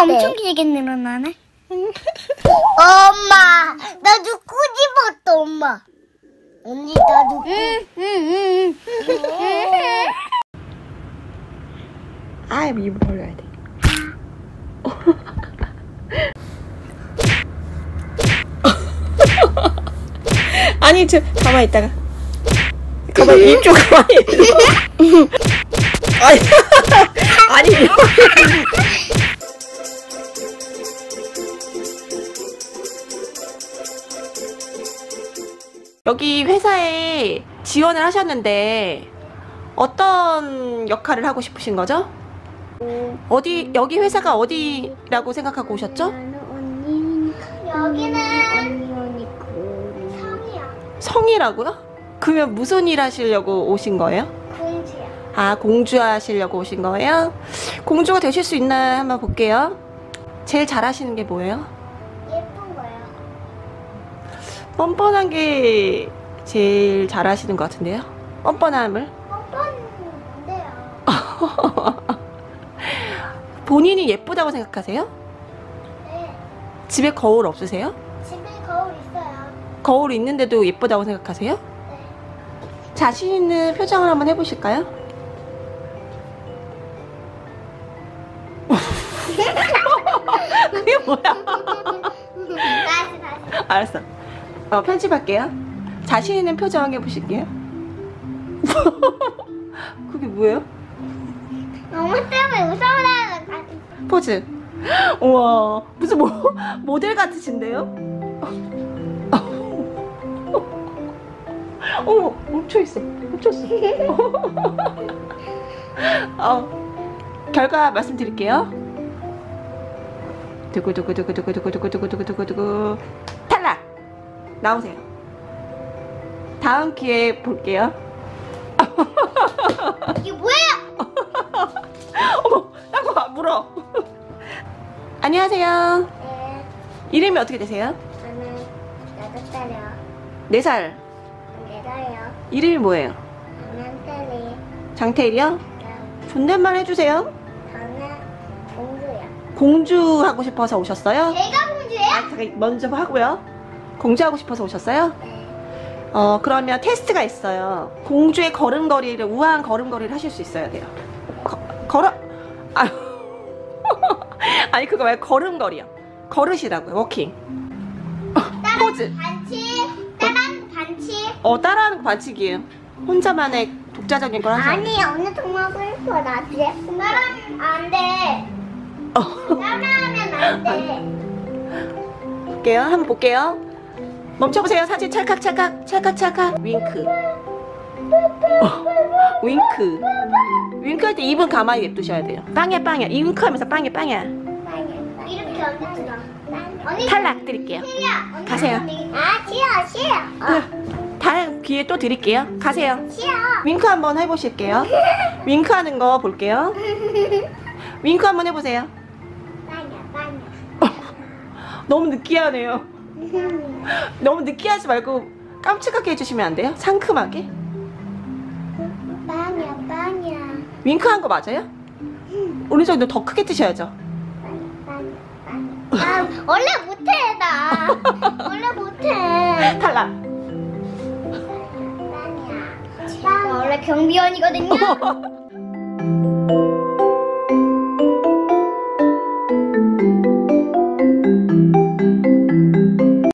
엄청 길게 늘어나네. 엄마, 나도 꾸집었다, 엄마. 언니, 나도 응, 응, 응. 아, 입을 벌려야 돼. 아니, 저, 가만히 있다가. 가만히, 입좀 가만히. 아니, 아니. 여기 회사에 지원을 하셨는데 어떤 역할을 하고 싶으신 거죠? 어디 여기 회사가 어디라고 생각하고 오셨죠? 여기는. 성이라고요? 그러면 무슨 일 하시려고 오신 거예요? 공주야. 아 공주 하시려고 오신 거예요? 공주가 되실 수 있나 한번 볼게요. 제일 잘하시는 게 뭐예요? 뻔뻔한 게 제일 잘하시는 것 같은데요? 뻔뻔함을 돼요. 본인이 예쁘다고 생각하세요? 네. 집에 거울 없으세요? 집에 거울 있어요. 거울 있는데도 예쁘다고 생각하세요? 네. 자신 있는 표정을 한번 해보실까요? 그게 뭐야? 다시, 다시. 알았어. 어, 편집할게요. 자신 있는 표정 해보실게요. 그게 뭐예요? 엄마 때문에 거 포즈. 우와, 무슨 모, 모델 같으신데요? 어머, 멈춰있어. 멈췄어. 어, 결과 말씀드릴게요. 두구두구두구두구두구두구두구두구두구 탈락! 나오세요. 다음 기회에 볼게요. 이게 뭐예요? 어머, 나고 물어. 안녕하세요. 네. 이름이 어떻게 되세요? 저는 여덟 살이요. 네 살. 네 살이요. 이름이 뭐예요? 저는 딸이. 장태일이요? 존댓말 해주세요. 저는 공주요. 공주 하고 싶어서 오셨어요? 제가 공주예요? 아, 먼저 하고요. 공주 하고 싶어서 오셨어요? 네. 어, 그러면 테스트가 있어요. 공주의 걸음걸이를, 우아한 걸음걸이를 하실 수 있어야 돼요. 거, 걸어, 아, 아니, 그거 말고 걸음걸이요. 걸으시라고요, walking. 포즈. 반칙. 따란 반칙. 어, 따라하는 거 반칙이에요. 혼자만의 독자적인 걸 하세요. 아니 어느 동화 슬퍼 나지. 따라하면 안 돼. 어. 따라하면 안 돼. 볼게요. 한번 볼게요. 멈춰보세요. 사진 찰칵 찰칵 찰칵 찰칵 윙크. 어, 윙크. 윙크할 때 입은 가만히 냅두셔야 돼요. 빵야 빵야. 이 윙크하면서 빵야 빵야. 이렇게. 언니 탈락 드릴게요. 언니 가세요. 아 싫어 싫어. 어, 다음 기회 또 드릴게요. 가세요. 싫어. 윙크 한번 해보실게요. 윙크하는 거 볼게요. 윙크 한번 해보세요. 빵야 빵야. 너무 느끼하네요. 너무 느끼하지 말고 깜찍하게 해주시면 안 돼요? 상큼하게? 빵야 빵야. 윙크한 거 맞아요? 오른쪽도 더 크게 뜨셔야죠. 나 원래 못해 나. 원래 못해. 탈락. 나 원래 경비원이거든요.